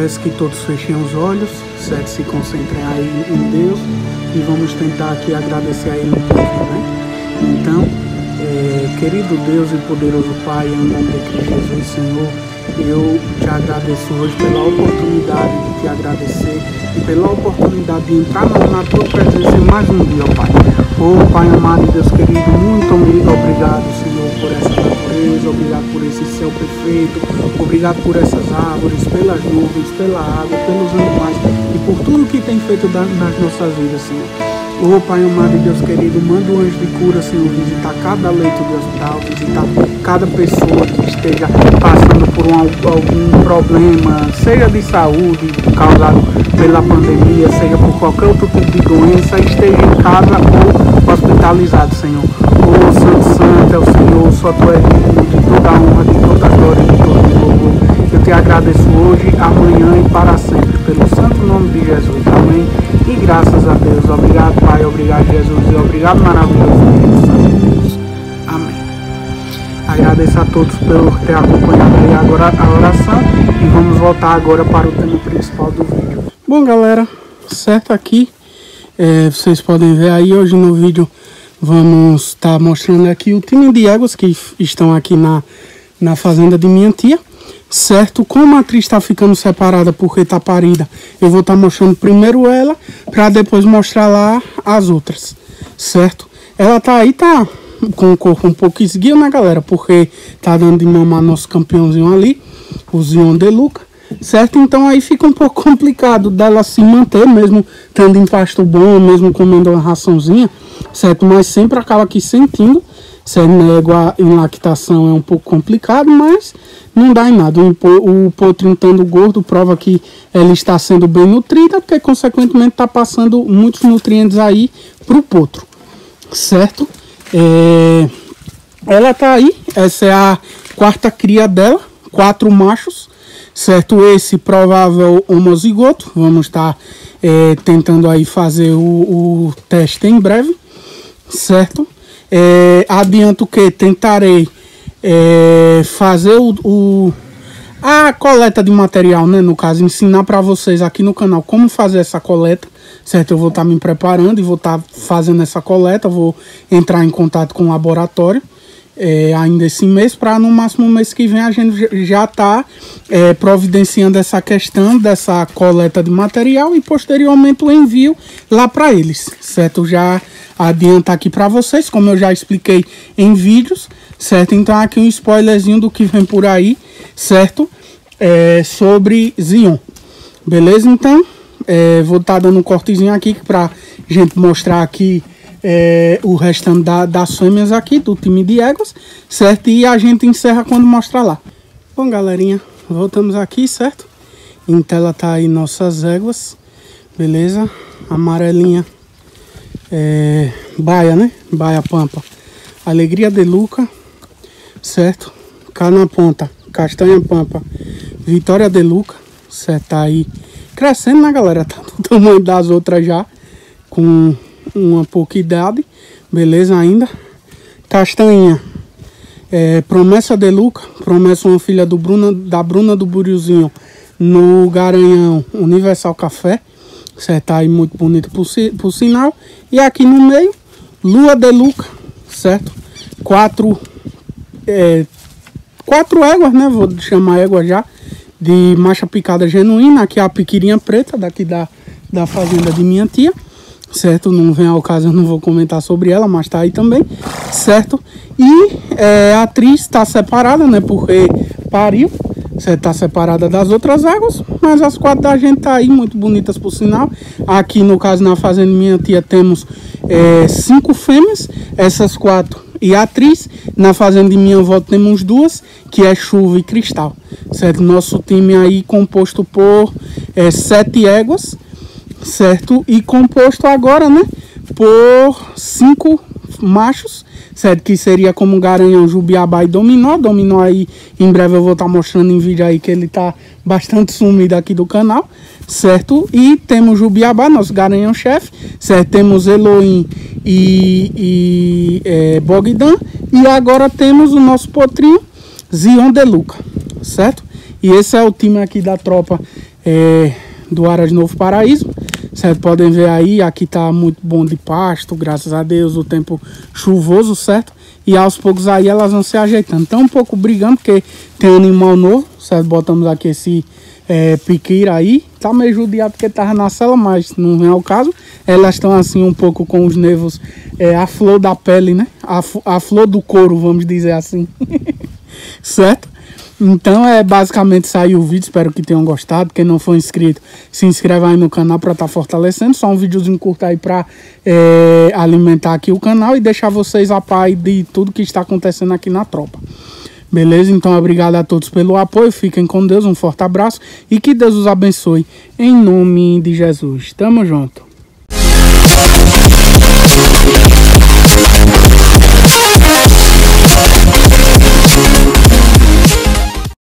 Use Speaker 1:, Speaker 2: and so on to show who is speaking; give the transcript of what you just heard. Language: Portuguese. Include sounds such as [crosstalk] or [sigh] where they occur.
Speaker 1: peço que todos fechem os olhos, certo? Se concentrem aí em Deus e vamos tentar aqui agradecer a Ele um pouquinho, né? Então, é, querido Deus e poderoso Pai, em nome de Cristo Jesus, Senhor, eu te agradeço hoje pela oportunidade de te agradecer e pela oportunidade de entrar na, tua presença mais um dia, Pai. Oh, Pai amado e Deus querido, muito obrigado, Senhor, por essa natureza, obrigado por esse céu perfeito, obrigado por essas árvores, pelas nuvens, pela água, pelos animais e por tudo que tem feito nas nossas vidas, Senhor. Ô oh, Pai amado e Deus querido, manda um anjo de cura, Senhor, visitar cada leito de hospital, visitar cada pessoa que esteja passando por um, algum problema, seja de saúde causado pela pandemia, seja por qualquer outro tipo de doença, esteja em casa ou hospitalizado, Senhor. Ô oh, Santo Santo é o Senhor, só Tu és digno de toda honra, de toda glória, de todo louvor. Eu te agradeço hoje, amanhã e para sempre, pelo santo nome de Jesus. Amém. E graças a Deus. Obrigado, Pai. Obrigado, Jesus. E obrigado, maravilhoso Deus. Amém. Agradeço a todos por ter acompanhado aí agora a oração. E vamos voltar agora para o tema principal do vídeo. Bom, galera, certo aqui. É, vocês podem ver aí hoje no vídeo. Vamos estar tá mostrando aqui o time de éguas que estão aqui na, na fazenda de minha tia certo? Como a atriz está ficando separada porque está parida, eu vou estar tá mostrando primeiro ela, para depois mostrar lá as outras, certo? Ela tá aí, tá com o corpo um pouco esguio, né, galera? Porque tá dando de mamar nosso campeãozinho ali, o Zion de Luca, certo? Então aí fica um pouco [laughs] complicado dela se manter, mesmo tendo em pasto bom, mesmo comendo uma raçãozinha, certo? Mas sempre acaba aqui sentindo, ser négua em lactação é um pouco complicado, mas não dá em nada. O, o potro estando gordo prova que ela está sendo bem nutrida, porque consequentemente está passando muitos nutrientes aí para o potro, certo? É, ela está aí, essa é a quarta cria dela, quatro machos, certo? Esse provável homozigoto, vamos estar é, tentando aí fazer o, o, teste em breve, certo? É, adianto que tentarei é, fazer o, o, a coleta de material, né? No caso, ensinar para vocês aqui no canal como fazer essa coleta, certo? Eu vou estar tá me preparando e vou estar tá fazendo essa coleta, vou entrar em contato com o laboratório. É, ainda esse mês, para no máximo mês que vem a gente já está é, providenciando essa questão dessa coleta de material e posteriormente o envio lá para eles, certo? Já adiantar aqui para vocês, como eu já expliquei em vídeos, certo? Então aqui um spoilerzinho do que vem por aí, certo? É, sobre Zion, beleza? Então, é, vou estar tá dando um cortezinho aqui para gente mostrar aqui é, o restante da, das fêmeas aqui do time de éguas, certo? E a gente encerra quando mostrar lá. Bom, galerinha, voltamos aqui, certo? Em tela tá aí nossas éguas, beleza? Amarelinha, é, baia, né? Baia pampa. Alegria de Luca, certo? Cá na ponta, Castanha Pampa, Vitória de Luca, certo? Tá aí crescendo, né, galera? [laughs] Tá do tamanho das outras já, com uma pouca idade, beleza ainda. Castanha, é, Promessa de Luca, Promessa uma filha do Bruna, da Bruna do Buriozinho, no Garanhão Universal Café, certo? Tá aí muito bonito por, por sinal. E aqui no meio, Lua de Luca, certo? Quatro é, quatro éguas, né? Vou chamar égua já, de marcha picada genuína. Aqui é a piquirinha preta, daqui da, da fazenda de minha tia, certo? Não vem ao caso, eu não vou comentar sobre ela, mas tá aí também, certo? E é, a atriz está separada, né? Porque pariu, você tá separada das outras águas, mas as quatro da gente tá aí, muito bonitas por sinal. Aqui no caso, na fazenda minha tia, temos é, cinco fêmeas, essas quatro e atriz. Na fazenda de minha avó temos duas, que é chuva e cristal. Certo? Nosso time aí composto por é, sete éguas, certo? E composto agora, né? Por cinco machos, certo? Que seria como Garanhão, Jubiabá e Dominó. Dominó aí, em breve eu vou estar tá mostrando em vídeo aí que ele tá bastante sumido aqui do canal, certo? E temos Jubiabá, nosso Garanhão-chefe, certo? Temos Elohim e, e é, Bogdan. E agora temos o nosso potrinho, Zion de Luca, certo? E esse é o time aqui da tropa é, do de Novo Paraíso. Certo? Podem ver aí, aqui tá muito bom de pasto, graças a Deus, o tempo chuvoso, certo? E aos poucos aí elas vão se ajeitando. Estão um pouco brigando, porque tem animal novo, certo? Botamos aqui esse é, piqueira aí. Tá meio judiado porque tava na cela, mas não é o caso. Elas estão assim um pouco com os nervos, é, a flor da pele, né? A, a flor do couro, vamos dizer assim. [laughs] certo? Então é basicamente sair o vídeo, espero que tenham gostado. Quem não for inscrito, se inscreva aí no canal para estar tá fortalecendo. Só um videozinho curto aí para é, alimentar aqui o canal e deixar vocês a par de tudo que está acontecendo aqui na tropa. Beleza? Então obrigado a todos pelo apoio. Fiquem com Deus, um forte abraço e que Deus os abençoe. Em nome de Jesus. Tamo junto.